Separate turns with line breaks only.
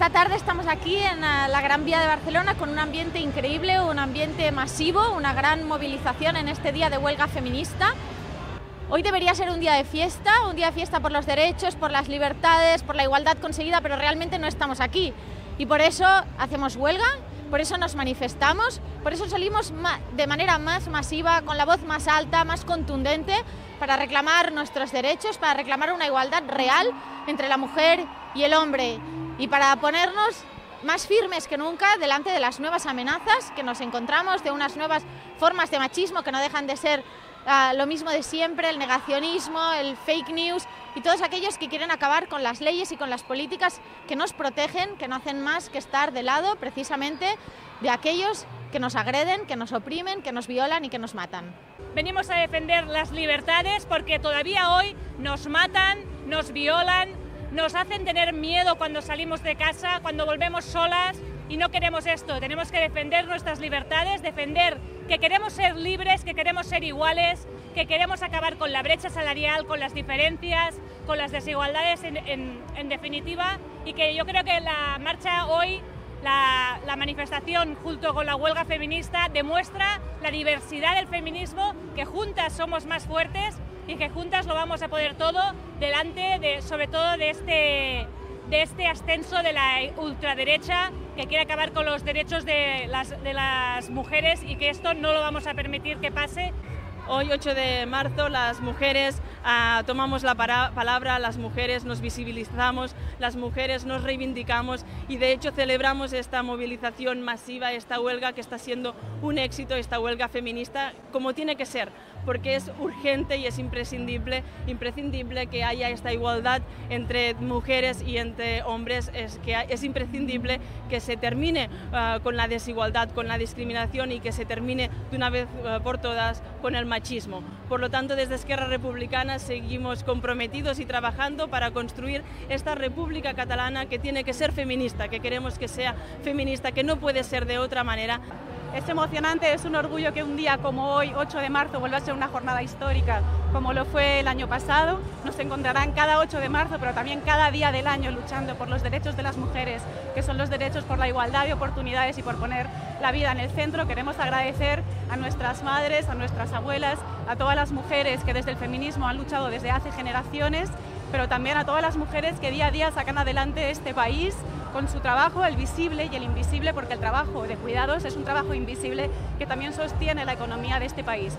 Esta tarde estamos aquí en la Gran Vía de Barcelona con un ambiente increíble, un ambiente masivo, una gran movilización en este día de huelga feminista. Hoy debería ser un día de fiesta, un día de fiesta por los derechos, por las libertades, por la igualdad conseguida, pero realmente no estamos aquí. Y por eso hacemos huelga, por eso nos manifestamos, por eso salimos de manera más masiva, con la voz más alta, más contundente, para reclamar nuestros derechos, para reclamar una igualdad real entre la mujer y el hombre y para ponernos más firmes que nunca delante de las nuevas amenazas que nos encontramos, de unas nuevas formas de machismo que no dejan de ser uh, lo mismo de siempre, el negacionismo, el fake news y todos aquellos que quieren acabar con las leyes y con las políticas que nos protegen, que no hacen más que estar de lado precisamente de aquellos que nos agreden, que nos oprimen, que nos violan y que nos matan.
Venimos a defender las libertades porque todavía hoy nos matan, nos violan, nos hacen tener miedo cuando salimos de casa, cuando volvemos solas y no queremos esto. Tenemos que defender nuestras libertades, defender que queremos ser libres, que queremos ser iguales, que queremos acabar con la brecha salarial, con las diferencias, con las desigualdades en, definitiva y que yo creo que la marcha hoy la, manifestación junto con la huelga feminista demuestra la diversidad del feminismo, que juntas somos más fuertes y que juntas lo vamos a poder todo delante de, sobre todo de este, de este ascenso de la ultraderecha que quiere acabar con los derechos de las, de las mujeres y que esto no lo vamos a permitir que pase.
Hoy, 8 de marzo, las mujeres uh, tomamos la palabra, las mujeres nos visibilizamos, las mujeres nos reivindicamos y de hecho celebramos esta movilización masiva, esta huelga que está siendo un éxito, esta huelga feminista, como tiene que ser porque es urgente y es imprescindible, imprescindible que haya esta igualdad entre mujeres y entre hombres, es, imprescindible que se termine uh, con la desigualdad, con la discriminación y que se termine de una vez uh, por todas con el machismo. Por lo tanto, desde Esquerra Republicana seguimos comprometidos y trabajando para construir esta República Catalana que tiene que ser feminista, que queremos que sea feminista, que no puede ser de otra manera.
Es emocionante, es un orgullo que un día como hoy, 8 de marzo, vuelva a ser una jornada histórica como lo fue el año pasado. Nos encontrarán cada 8 de marzo, pero también cada día del año luchando por los derechos de las mujeres, que son los derechos por la igualdad de oportunidades y por poner la vida en el centro. Queremos agradecer a nuestras madres, a nuestras abuelas, a todas las mujeres que desde el feminismo han luchado desde hace generaciones, pero también a todas las mujeres que día a día sacan adelante este país con su trabajo, el visible y el invisible, porque el trabajo de cuidados es un trabajo invisible que también sostiene la economía de este país.